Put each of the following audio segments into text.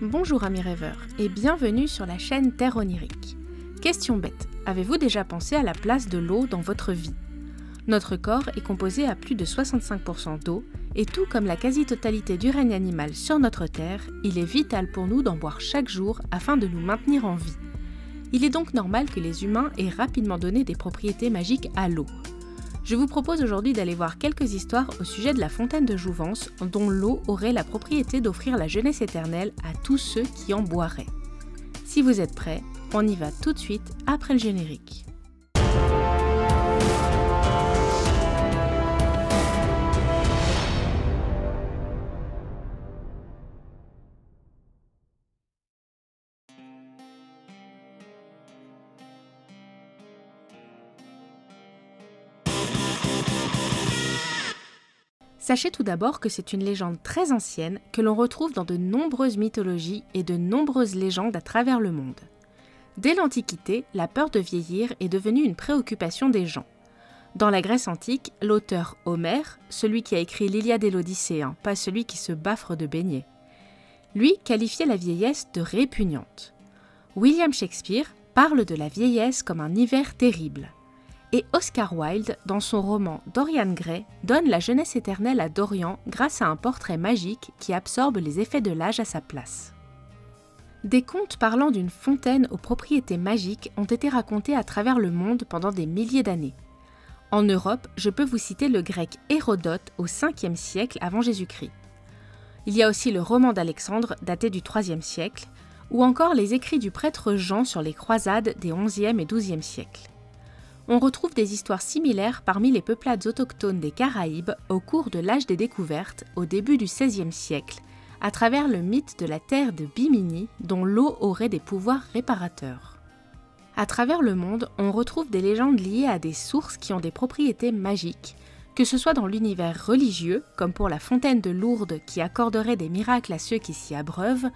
Bonjour amis rêveurs et bienvenue sur la chaîne Terre onirique. Question bête, avez-vous déjà pensé à la place de l'eau dans votre vie? Notre corps est composé à plus de 65% d'eau et tout comme la quasi-totalité du règne animal sur notre Terre, il est vital pour nous d'en boire chaque jour afin de nous maintenir en vie. Il est donc normal que les humains aient rapidement donné des propriétés magiques à l'eau. Je vous propose aujourd'hui d'aller voir quelques histoires au sujet de la fontaine de Jouvence, dont l'eau aurait la propriété d'offrir la jeunesse éternelle à tous ceux qui en boiraient. Si vous êtes prêts, on y va tout de suite après le générique. Sachez tout d'abord que c'est une légende très ancienne que l'on retrouve dans de nombreuses mythologies et de nombreuses légendes à travers le monde. Dès l'Antiquité, la peur de vieillir est devenue une préoccupation des gens. Dans la Grèce antique, l'auteur Homère, celui qui a écrit l'Iliade et l'Odyssée, hein, pas celui qui se baffre de baigner, lui qualifiait la vieillesse de répugnante. William Shakespeare parle de la vieillesse comme un hiver terrible et Oscar Wilde, dans son roman Dorian Gray, donne la jeunesse éternelle à Dorian grâce à un portrait magique qui absorbe les effets de l'âge à sa place. Des contes parlant d'une fontaine aux propriétés magiques ont été racontés à travers le monde pendant des milliers d'années. En Europe, je peux vous citer le grec Hérodote au 5e siècle avant Jésus-Christ. Il y a aussi le roman d'Alexandre daté du 3e siècle, ou encore les écrits du prêtre Jean sur les croisades des 11e et 12e siècles on retrouve des histoires similaires parmi les peuplades autochtones des Caraïbes au cours de l'âge des découvertes au début du XVIe siècle, à travers le mythe de la terre de Bimini dont l'eau aurait des pouvoirs réparateurs. À travers le monde, on retrouve des légendes liées à des sources qui ont des propriétés magiques, que ce soit dans l'univers religieux, comme pour la fontaine de Lourdes qui accorderait des miracles à ceux qui s'y abreuvent,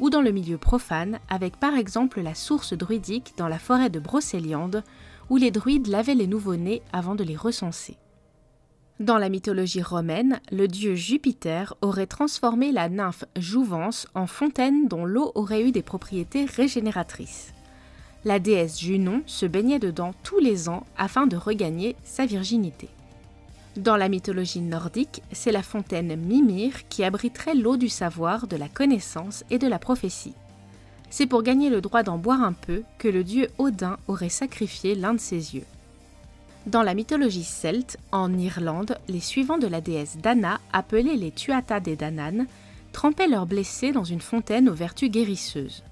ou dans le milieu profane, avec par exemple la source druidique dans la forêt de Brocéliande, où les druides lavaient les nouveau-nés avant de les recenser. Dans la mythologie romaine, le dieu Jupiter aurait transformé la nymphe Jouvence en fontaine dont l'eau aurait eu des propriétés régénératrices. La déesse Junon se baignait dedans tous les ans afin de regagner sa virginité. Dans la mythologie nordique, c'est la fontaine Mimir qui abriterait l'eau du savoir, de la connaissance et de la prophétie. C'est pour gagner le droit d'en boire un peu que le dieu Odin aurait sacrifié l'un de ses yeux. Dans la mythologie celte, en Irlande, les suivants de la déesse Dana, appelés les Tuatha des Danann, trempaient leurs blessés dans une fontaine aux vertus guérisseuses.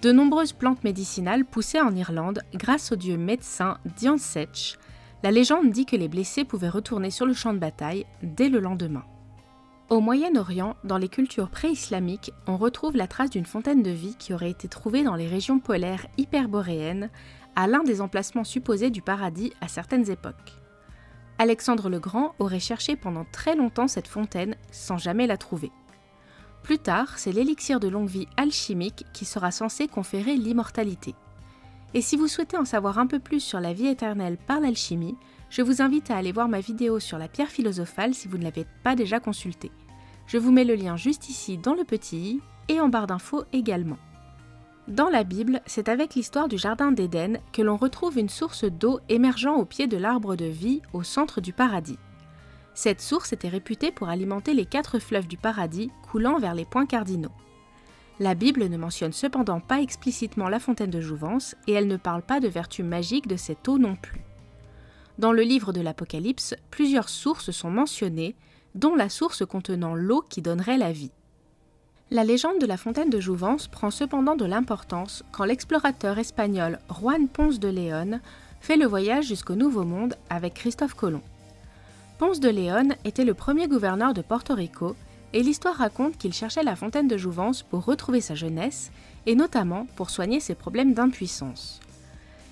De nombreuses plantes médicinales poussaient en Irlande grâce au dieu médecin Diansech. La légende dit que les blessés pouvaient retourner sur le champ de bataille dès le lendemain. Au Moyen-Orient, dans les cultures pré-islamiques, on retrouve la trace d'une fontaine de vie qui aurait été trouvée dans les régions polaires hyperboréennes, à l'un des emplacements supposés du paradis à certaines époques. Alexandre le Grand aurait cherché pendant très longtemps cette fontaine sans jamais la trouver. Plus tard, c'est l'élixir de longue vie alchimique qui sera censé conférer l'immortalité. Et si vous souhaitez en savoir un peu plus sur la vie éternelle par l'alchimie, je vous invite à aller voir ma vidéo sur la pierre philosophale si vous ne l'avez pas déjà consultée. Je vous mets le lien juste ici dans le petit i et en barre d'infos également. Dans la Bible, c'est avec l'histoire du Jardin d'Éden que l'on retrouve une source d'eau émergeant au pied de l'arbre de vie au centre du paradis. Cette source était réputée pour alimenter les quatre fleuves du paradis coulant vers les points cardinaux. La Bible ne mentionne cependant pas explicitement la fontaine de Jouvence et elle ne parle pas de vertu magique de cette eau non plus. Dans le livre de l'Apocalypse, plusieurs sources sont mentionnées, dont la source contenant l'eau qui donnerait la vie. La légende de la fontaine de Jouvence prend cependant de l'importance quand l'explorateur espagnol Juan Ponce de León fait le voyage jusqu'au Nouveau Monde avec Christophe Colomb. Ponce de León était le premier gouverneur de Porto Rico et l'histoire raconte qu'il cherchait la fontaine de Jouvence pour retrouver sa jeunesse et notamment pour soigner ses problèmes d'impuissance.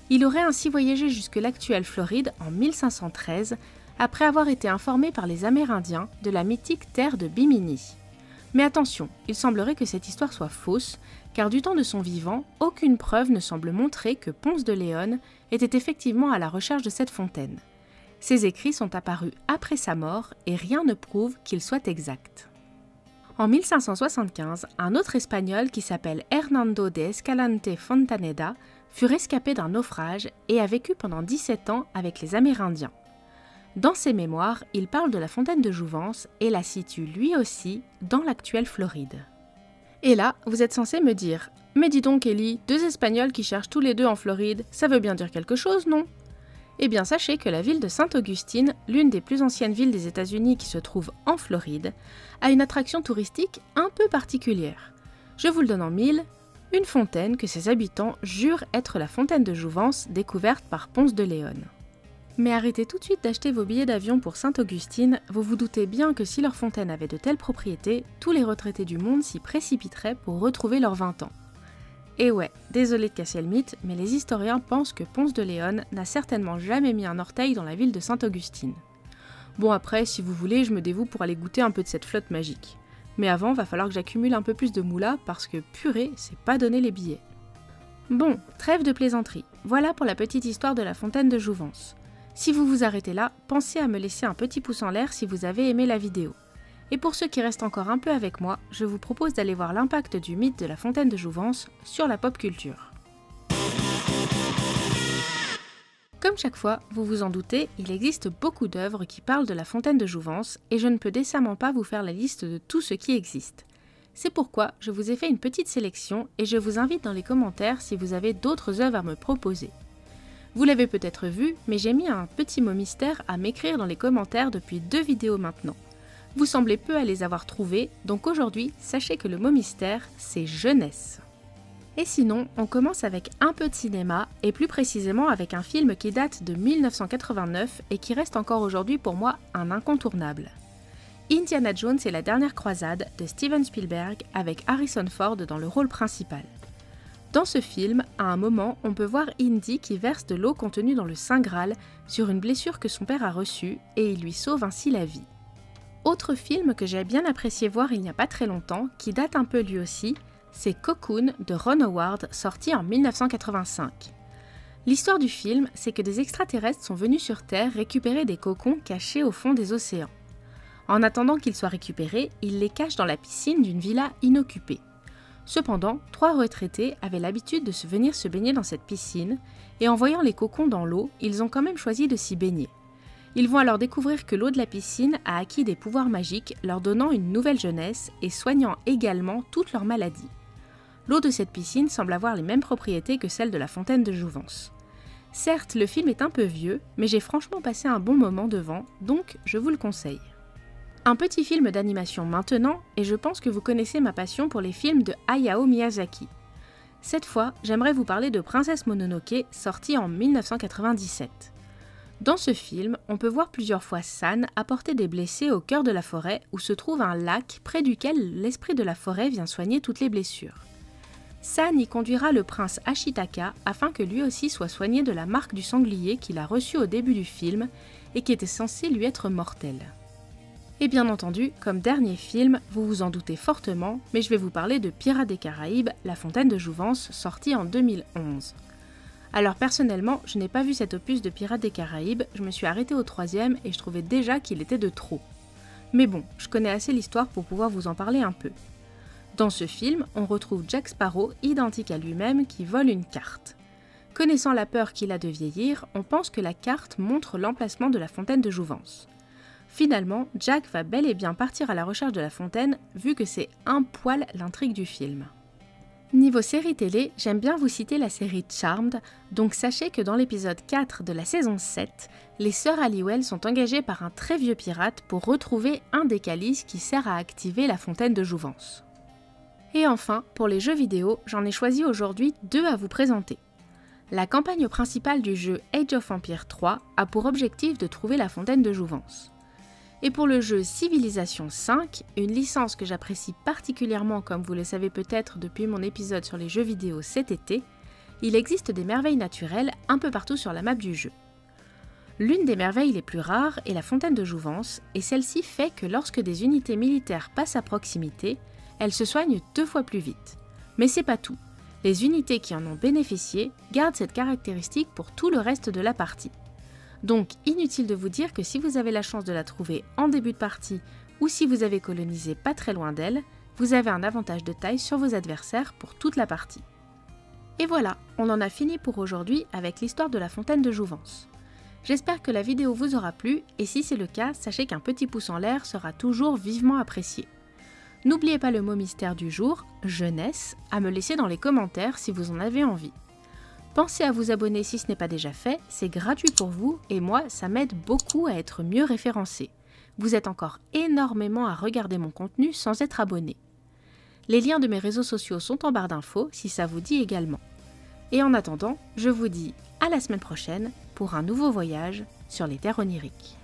Il aurait ainsi voyagé jusque l'actuelle Floride en 1513, après avoir été informé par les Amérindiens de la mythique terre de Bimini. Mais attention, il semblerait que cette histoire soit fausse, car du temps de son vivant, aucune preuve ne semble montrer que Ponce de Léon était effectivement à la recherche de cette fontaine. Ses écrits sont apparus après sa mort et rien ne prouve qu'ils soient exacts. En 1575, un autre espagnol qui s'appelle Hernando de Escalante Fontaneda fut rescapé d'un naufrage et a vécu pendant 17 ans avec les Amérindiens. Dans ses mémoires, il parle de la fontaine de Jouvence et la situe lui aussi dans l'actuelle Floride. Et là, vous êtes censé me dire Mais dis donc, Ellie, deux Espagnols qui cherchent tous les deux en Floride, ça veut bien dire quelque chose, non? Eh bien, sachez que la ville de Sainte-Augustine, l'une des plus anciennes villes des États-Unis qui se trouve en Floride, a une attraction touristique un peu particulière. Je vous le donne en mille une fontaine que ses habitants jurent être la fontaine de Jouvence découverte par Ponce de Léon. Mais arrêtez tout de suite d'acheter vos billets d'avion pour Sainte-Augustine, vous vous doutez bien que si leur fontaine avait de telles propriétés, tous les retraités du monde s'y précipiteraient pour retrouver leurs 20 ans. Et ouais, désolé de casser le mythe, mais les historiens pensent que Ponce de Léon n'a certainement jamais mis un orteil dans la ville de Sainte-Augustine. Bon après, si vous voulez, je me dévoue pour aller goûter un peu de cette flotte magique. Mais avant, va falloir que j'accumule un peu plus de moula parce que purée, c'est pas donner les billets. Bon, trêve de plaisanterie. Voilà pour la petite histoire de la fontaine de Jouvence. Si vous vous arrêtez là, pensez à me laisser un petit pouce en l'air si vous avez aimé la vidéo. Et pour ceux qui restent encore un peu avec moi, je vous propose d'aller voir l'impact du mythe de la fontaine de Jouvence sur la pop culture. Comme chaque fois, vous vous en doutez, il existe beaucoup d'œuvres qui parlent de la fontaine de Jouvence et je ne peux décemment pas vous faire la liste de tout ce qui existe. C'est pourquoi je vous ai fait une petite sélection et je vous invite dans les commentaires si vous avez d'autres œuvres à me proposer. Vous l'avez peut-être vu, mais j'ai mis un petit mot mystère à m'écrire dans les commentaires depuis deux vidéos maintenant. Vous semblez peu à les avoir trouvés, donc aujourd'hui, sachez que le mot mystère, c'est jeunesse. Et sinon, on commence avec un peu de cinéma, et plus précisément avec un film qui date de 1989 et qui reste encore aujourd'hui pour moi un incontournable. Indiana Jones et la dernière croisade de Steven Spielberg avec Harrison Ford dans le rôle principal. Dans ce film, à un moment, on peut voir Indy qui verse de l'eau contenue dans le Saint Graal sur une blessure que son père a reçue et il lui sauve ainsi la vie. Autre film que j'ai bien apprécié voir il n'y a pas très longtemps, qui date un peu lui aussi, c'est Cocoon de Ron Howard, sorti en 1985. L'histoire du film, c'est que des extraterrestres sont venus sur Terre récupérer des cocons cachés au fond des océans. En attendant qu'ils soient récupérés, ils les cachent dans la piscine d'une villa inoccupée. Cependant, trois retraités avaient l'habitude de se venir se baigner dans cette piscine, et en voyant les cocons dans l'eau, ils ont quand même choisi de s'y baigner. Ils vont alors découvrir que l'eau de la piscine a acquis des pouvoirs magiques, leur donnant une nouvelle jeunesse et soignant également toutes leurs maladies. L'eau de cette piscine semble avoir les mêmes propriétés que celle de la fontaine de Jouvence. Certes, le film est un peu vieux, mais j'ai franchement passé un bon moment devant, donc je vous le conseille. Un petit film d'animation maintenant, et je pense que vous connaissez ma passion pour les films de Hayao Miyazaki. Cette fois, j'aimerais vous parler de Princesse Mononoke, sorti en 1997. Dans ce film, on peut voir plusieurs fois San apporter des blessés au cœur de la forêt où se trouve un lac près duquel l'esprit de la forêt vient soigner toutes les blessures. San y conduira le prince Ashitaka afin que lui aussi soit soigné de la marque du sanglier qu'il a reçue au début du film et qui était censé lui être mortelle. Et bien entendu, comme dernier film, vous vous en doutez fortement, mais je vais vous parler de Pirates des Caraïbes, La Fontaine de Jouvence, sorti en 2011. Alors personnellement, je n'ai pas vu cet opus de Pirates des Caraïbes, je me suis arrêtée au troisième et je trouvais déjà qu'il était de trop. Mais bon, je connais assez l'histoire pour pouvoir vous en parler un peu. Dans ce film, on retrouve Jack Sparrow, identique à lui-même, qui vole une carte. Connaissant la peur qu'il a de vieillir, on pense que la carte montre l'emplacement de la fontaine de Jouvence. Finalement, Jack va bel et bien partir à la recherche de la fontaine, vu que c'est un poil l'intrigue du film. Niveau série télé, j'aime bien vous citer la série Charmed, donc sachez que dans l'épisode 4 de la saison 7, les sœurs Halliwell sont engagées par un très vieux pirate pour retrouver un des calices qui sert à activer la fontaine de Jouvence. Et enfin, pour les jeux vidéo, j'en ai choisi aujourd'hui deux à vous présenter. La campagne principale du jeu Age of Empire 3 a pour objectif de trouver la fontaine de Jouvence. Et pour le jeu Civilization 5, une licence que j'apprécie particulièrement comme vous le savez peut-être depuis mon épisode sur les jeux vidéo cet été, il existe des merveilles naturelles un peu partout sur la map du jeu. L'une des merveilles les plus rares est la fontaine de Jouvence, et celle-ci fait que lorsque des unités militaires passent à proximité, elles se soignent deux fois plus vite. Mais c'est pas tout. Les unités qui en ont bénéficié gardent cette caractéristique pour tout le reste de la partie. Donc inutile de vous dire que si vous avez la chance de la trouver en début de partie, ou si vous avez colonisé pas très loin d'elle, vous avez un avantage de taille sur vos adversaires pour toute la partie. Et voilà, on en a fini pour aujourd'hui avec l'histoire de la fontaine de Jouvence. J'espère que la vidéo vous aura plu et si c'est le cas, sachez qu'un petit pouce en l'air sera toujours vivement apprécié. N'oubliez pas le mot mystère du jour, jeunesse, à me laisser dans les commentaires si vous en avez envie. Pensez à vous abonner si ce n'est pas déjà fait, c'est gratuit pour vous et moi ça m'aide beaucoup à être mieux référencé. Vous êtes encore énormément à regarder mon contenu sans être abonné. Les liens de mes réseaux sociaux sont en barre d'infos si ça vous dit également. Et en attendant, je vous dis à la semaine prochaine pour un nouveau voyage sur les terres oniriques.